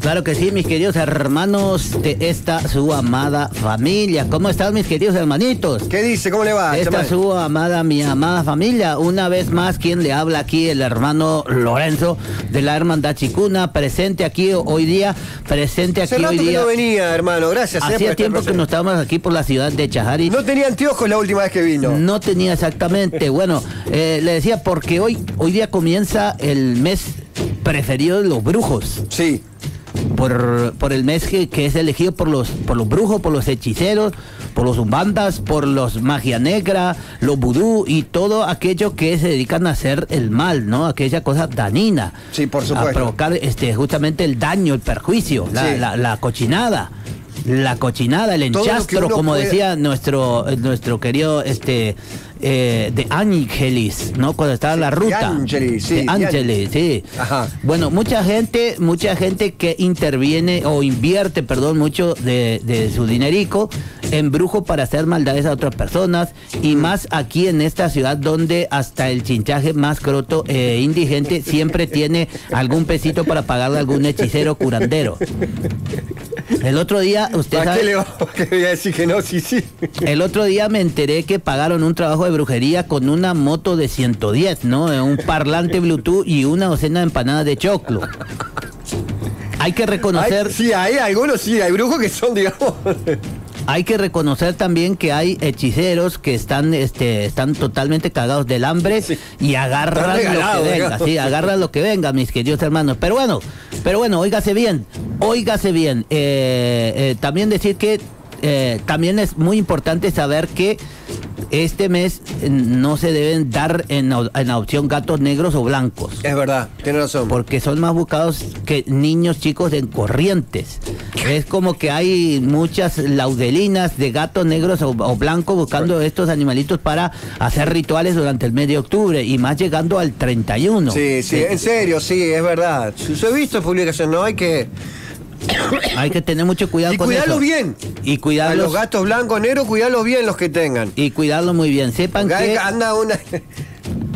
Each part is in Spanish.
Claro que sí, mis queridos hermanos de esta su amada familia. ¿Cómo están, mis queridos hermanitos? ¿Qué dice? ¿Cómo le va? Esta su amada, mi amada familia. Una vez más, quien le habla aquí, el hermano Lorenzo de la Hermandad Chicuna, presente aquí hoy día, presente aquí Hace rato hoy que día. no venía, hermano. Gracias. eh, Hacía estar tiempo que no estábamos aquí por la ciudad de Chajari. No tenía anteojos la última vez que vino. No tenía exactamente. Bueno, eh, le decía porque hoy, hoy día comienza el mes preferido de los brujos. Sí. Por, por el mes que, que es elegido por los, por los brujos, por los hechiceros, por los umbandas, por los magia negra, los vudú y todo aquello que se dedican a hacer el mal, ¿no? Aquella cosa danina. Sí, por supuesto. A provocar este, justamente el daño, el perjuicio, la, Sí. la- la cochinada. La cochinada, el enchastro, como decía nuestro, nuestro querido este eh, de Angelis, ¿no? Cuando estaba la de ruta. Sí, De de Angelis, sí. Ajá. Bueno, mucha gente, mucha gente que interviene o invierte, perdón, mucho de, de su dinerico en brujo para hacer maldades a otras personas y más aquí en esta ciudad donde hasta el chinchaje más croto e indigente siempre tiene algún pesito para pagarle a algún hechicero curandero. El otro día, usted ¿Para sabe, qué le va- para qué le voy a decir que no? Sí, sí. el otro día me enteré que pagaron un trabajo de brujería con una moto de 110, ¿no? Un parlante Bluetooth y una docena de empanadas de choclo. Hay que reconocer, Hay- sí, hay algunos, sí, hay brujos que son, digamos. Hay que reconocer también que hay hechiceros que están, este, están totalmente cagados del hambre Sí. y agarran lo que venga, sí, agarran lo que venga, mis queridos hermanos. Pero bueno, pero bueno, óigase bien, óigase bien. Eh, eh, también decir que eh, también es muy importante saber que este mes eh, no se deben dar en, adopción gatos negros o blancos. Es verdad, tiene razón. Porque son más buscados que niños chicos en corrientes. Es como que hay muchas laudelinas de gatos negros o, o blancos buscando estos animalitos para hacer rituales durante el mes de octubre y más llegando al 31. Sí, sí, en serio, sí, es verdad. Yo he visto publicaciones, no hay que. Hay que tener mucho cuidado Y con cuidarlos eso. bien. Y A cuidarlos los gatos blancos, negros, cuidarlos bien los que tengan. y cuidarlos muy bien. Sepan Porque que anda una.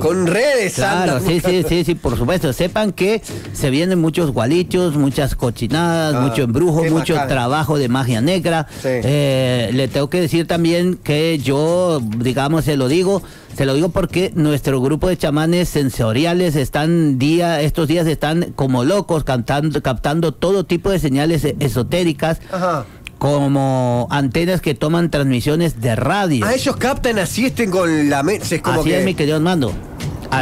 Con redes, Claro, sí, sí, sí, sí, por supuesto. Sepan que se vienen muchos gualichos, muchas cochinadas, Ah, mucho embrujo, mucho trabajo de magia negra. Sí. Eh, le tengo que decir también que yo, digamos, se lo digo, se lo digo porque nuestro grupo de chamanes sensoriales están día, estos días están como locos cantando, captando todo tipo de señales esotéricas. Ajá. Como antenas que toman transmisiones de radio. A ellos captan así, estén con la. Es como Así que. es, mi querido Armando.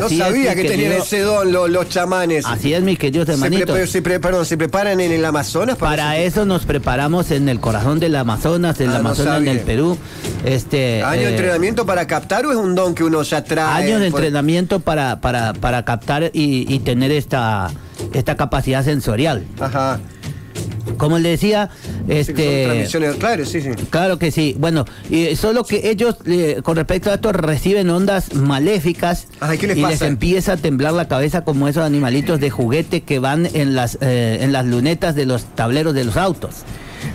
No Así es, sabía mi que tenían querido- ese don los, los chamanes. Así es, mis queridos se, hermanitos. se pre- perdón, ¿se preparan en el Amazonas? Para eso nos preparamos en el corazón del Amazonas, en el Ah, no Amazonas, en el Perú. Este, ¿Año de eh, entrenamiento para captar o es un don que uno ya trae? años de Por- entrenamiento para, para, para captar y, y tener esta, esta capacidad sensorial. Ajá. Como le decía, este, claro, sí, sí. Claro que sí. Bueno, solo que ellos, eh, con respecto a esto, reciben ondas maléficas Ay, ¿qué les y les empieza a temblar la cabeza como esos animalitos de juguete que van en las, eh, en las lunetas de los tableros de los autos.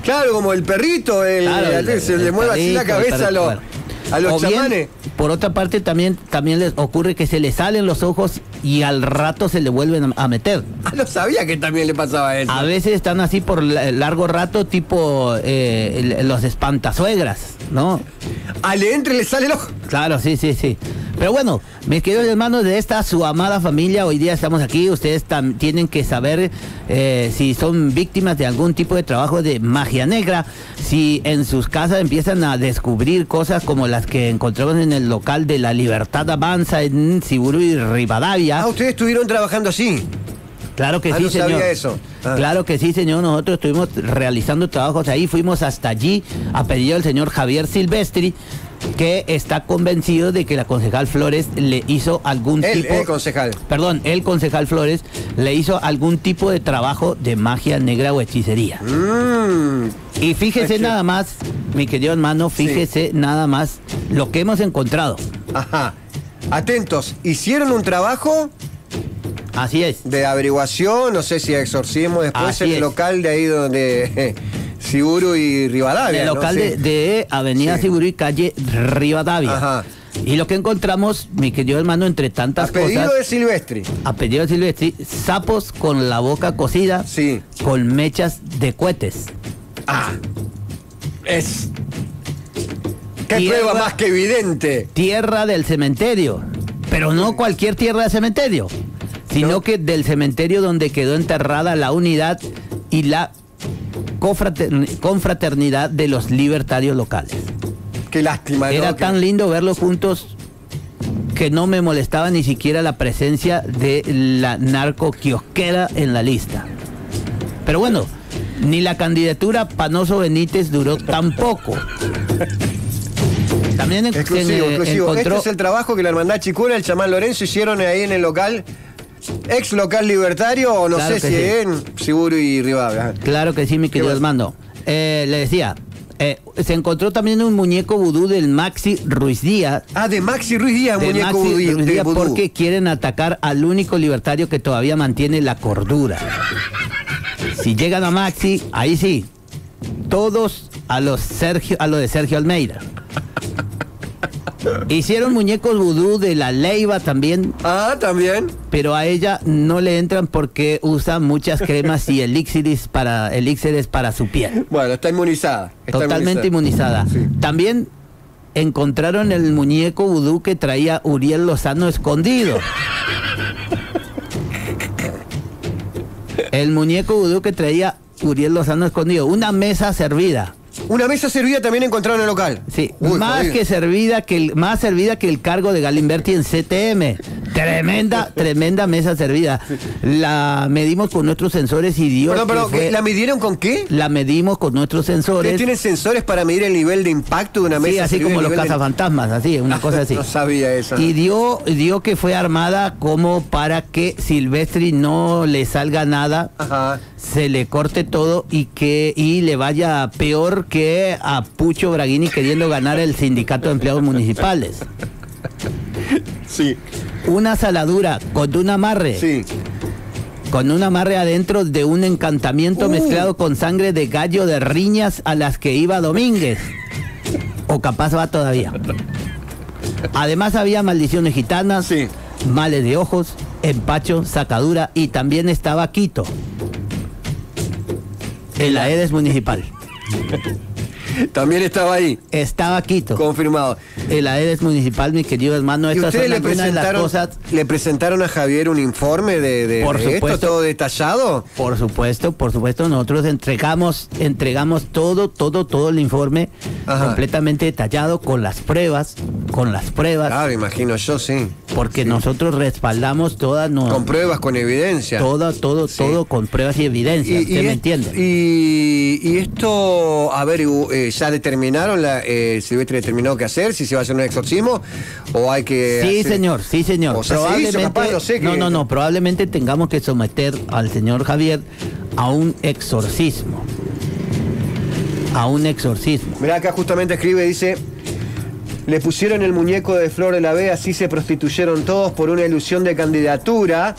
Claro, como el perrito, el, Claro, el- el- se le mueve así la cabeza a los, perrito, a los O bien, por otra parte, también, también les ocurre que se les salen los ojos y al rato se le vuelven a, meter. Ah, no sabía que también le pasaba eso. A veces están así por la- largo rato, tipo eh, los espantasuegras, ¿no? Al entre le sale el ojo. Claro, sí, sí, sí. Pero bueno, mis queridos hermanos de esta su amada familia, hoy día estamos aquí. Ustedes tienen que saber eh, si son víctimas de algún tipo de trabajo de magia negra, si en sus casas empiezan a descubrir cosas como las que encontramos en el local de la Libertad Avanza en Siburu y Rivadavia. Ah, ustedes estuvieron trabajando así. Claro que Ah, sí, no señor. sabía eso. Ah. Claro que sí, señor. Nosotros estuvimos realizando trabajos ahí, fuimos hasta allí a pedido del señor Javier Silvestri, que está convencido de que la concejal Flores le hizo algún El, tipo. el concejal. Perdón, el concejal Flores le hizo algún tipo de trabajo de magia negra o hechicería. Mm, Y fíjese nada más, mi querido hermano, fíjese nada más lo que hemos encontrado. ajá. Atentos, hicieron un trabajo Así es. de averiguación, no sé si exorcismo después Así en el es. local de ahí donde Siburu y Rivadavia. el local de, de Avenida Sí. Sigurí, calle Rivadavia. Ajá. Y lo que encontramos, mi querido hermano, entre tantas cosas, de Silvestri. a pedido de Silvestri, sapos con la boca cocida, Sí. con mechas de cohetes. Ah. Es. ¿Qué Tierra- prueba más que evidente? Tierra del cementerio. Pero no cualquier tierra de cementerio, sino No. que del cementerio donde quedó enterrada la unidad y la confraternidad de los libertarios locales. Qué lástima. Era tan lindo verlos juntos que no me molestaba ni siquiera la presencia de la narco kiosquera en la lista. Pero bueno, ni la candidatura Panoso Benítez duró tampoco. También en- Exclusivo, se exclusivo. encontró, Este es el trabajo que la hermandad Chicura, el chamán Lorenzo hicieron ahí en el local. Ex local libertario, o no Claro sé si sí. en Siburu y Rivadavia. claro que sí, mi querido? Armando. Eh, le decía, eh, se encontró también un muñeco vudú del Maxi Ruiz Díaz. Ah, de Maxi Ruiz Díaz, de muñeco Maxi vudú- Ruiz de Díaz vudú. porque quieren atacar al único libertario que todavía mantiene la cordura. Si llegan a Maxi, ahí sí, todos a los Sergio, a lo de Sergio Almeida. Hicieron muñecos vudú de la Leiva también, Ah, también. pero a ella no le entran porque usa muchas cremas y elixires para elixires para su piel. Bueno, está inmunizada. está Totalmente inmunizada. Sí. También encontraron el muñeco vudú que traía Uriel Lozano escondido. El muñeco vudú que traía Uriel Lozano escondido. Una mesa servida. Una mesa servida también encontraron en el local. Sí, Uy, más que servida que el, más servida que el cargo de Galimberti en CTM. Tremenda, tremenda mesa servida. La medimos con nuestros sensores y dio Perdón, que perdón, fue- ¿la midieron con qué? la medimos con nuestros ¿Ustedes sensores. tienen sensores para medir el nivel de impacto de una mesa Sí, así como los de- cazafantasmas, así, una cosa así. No sabía eso. Y dio, dio que fue armada como para que Silvestri no le salga nada, Ajá. se le corte todo y que y le vaya peor que a Pucho Braguini queriendo ganar el sindicato de empleados municipales. Sí, Una saladura con un amarre, sí. con un amarre adentro de un encantamiento Uh. mezclado con sangre de gallo de riñas a las que iba Domínguez. O capaz va todavía. Además había maldiciones gitanas, Sí. males de ojos, empacho, sacadura y también estaba Quito. El AEDES municipal. También estaba ahí, Estaba Quito. confirmado. El AEDES municipal, mi querido hermano. ¿Y Estas son le de las presentaron, cosas le presentaron a Javier un informe de, de- Por de esto supuesto. todo detallado? Por supuesto, por supuesto, nosotros entregamos, entregamos todo, todo, todo el informe Ajá. completamente detallado con las pruebas, con las pruebas, Claro, imagino yo, sí. porque nosotros respaldamos todas, no, Con pruebas, con evidencia. todo, todo, Sí. todo con pruebas y evidencias. ¿Usted me es- entiende? y- y esto, a ver, eh, ya determinaron, la, eh, Silvestre determinó qué hacer, si se va a hacer un exorcismo o hay que... Sí, hacer- señor, sí, señor. O sea, se hizo, capaz, no sé qué- no, no, no, probablemente tengamos que someter al señor Javier a un exorcismo. A un exorcismo. Mirá, acá justamente escribe, dice... Le pusieron el muñeco de Flor de la B, así se prostituyeron todos por una ilusión de candidatura.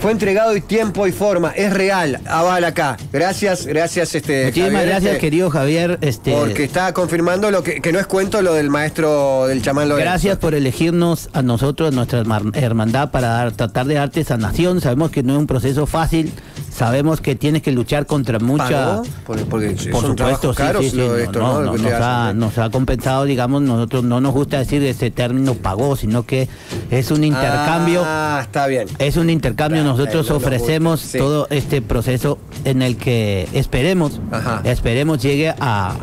Fue entregado y tiempo y forma. Es real. Aval acá. Gracias, gracias, este. Muchísimas Javier, gracias, este, querido Javier. Este, Porque está confirmando lo que, que no es cuento lo del maestro del chamán Lorenzo. Gracias por elegirnos a nosotros, a nuestra herma- hermandad, para dar- tratar de darte sanación. Sabemos que no es un proceso fácil, sabemos que tienes que luchar contra mucha... Por son supuesto, sí, caros sí, sí, no, esto, nos, ha, hacen. nos ha compensado, digamos, nosotros no nos gusta decir ese término pagó, sino que es un intercambio. Ah, está bien. Es un intercambio, nosotros no nos ofrecemos gusta, todo este proceso en el que esperemos, Ajá. esperemos llegue a,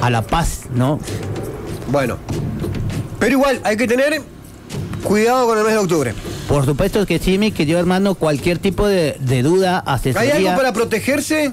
a la paz, ¿no? Bueno. Pero igual, hay que tener cuidado con el mes de octubre. Por supuesto que sí, mi querido hermano, cualquier tipo de, de duda, ¿Hay asesoría. algo para protegerse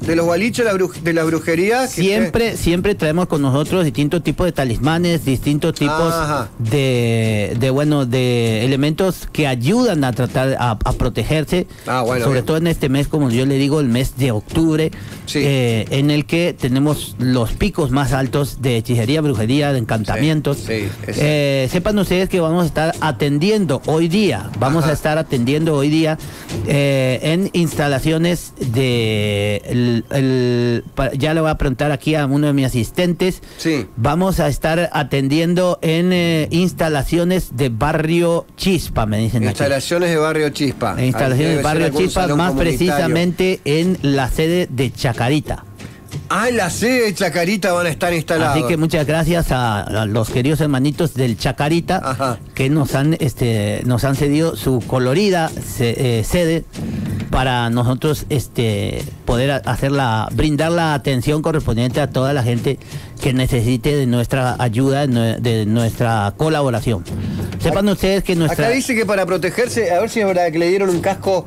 de los bru- de la brujería? que Siempre, siempre traemos con nosotros distintos tipos de talismanes, distintos tipos de, de, bueno, de elementos que ayudan a tratar a, a protegerse. Ah, bueno, sobre bien. todo en este mes, como yo le digo, el mes de octubre, Sí. eh, en el que tenemos los picos más altos de hechicería, brujería, de encantamientos. Sí, sí, es- Eh, sepan ustedes que vamos a estar atendiendo hoy día, vamos Ajá. a estar atendiendo hoy día eh, en instalaciones de el, ya le voy a preguntar aquí a uno de mis asistentes. Sí. Vamos a estar atendiendo en eh, instalaciones de barrio Chispa, me dicen aquí. Instalaciones de Barrio Chispa. En instalaciones de barrio Chispa, más precisamente en la sede de Chacarita. Ah, en la sede de Chacarita van a estar instalados. Así que muchas gracias a, a los queridos hermanitos del Chacarita Ajá. que nos han este nos han cedido su colorida se- eh, sede para nosotros este poder a- hacer la brindar la atención correspondiente a toda la gente que necesite de nuestra ayuda, de nuestra colaboración. Sepan ustedes que nuestra Acá dice que para protegerse, a ver si es verdad que le dieron un casco.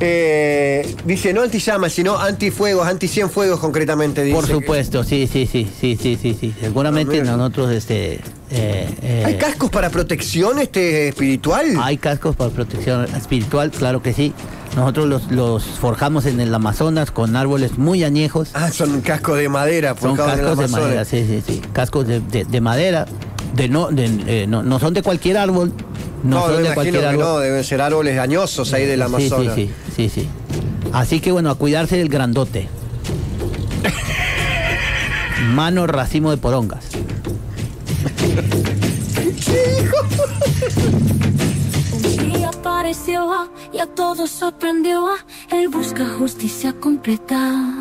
Eh, dice no antillamas, sino antifuegos, anti 100 fuegos concretamente. Dice por que- supuesto, sí, sí, sí, sí, sí, sí, sí. Seguramente Ah, nosotros este eh, eh, ¿Hay cascos para protección este espiritual? Hay cascos para protección espiritual, claro que sí. Nosotros los, los forjamos en el Amazonas con árboles muy añejos. Ah, son cascos de madera, Son en el cascos de madera, sí, sí, sí. Cascos de, de- de madera. De no, de, eh, no, no son de cualquier árbol. No, No, me de imagino que árbol. no, deben ser árboles dañosos ahí del Amazonas. Sí, sí, sí, sí, sí. Así que bueno, a cuidarse del grandote. Mano racimo de porongas. Un día apareció y a todos sorprendió. Él busca justicia completa.